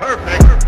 Perfect.